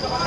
Come on.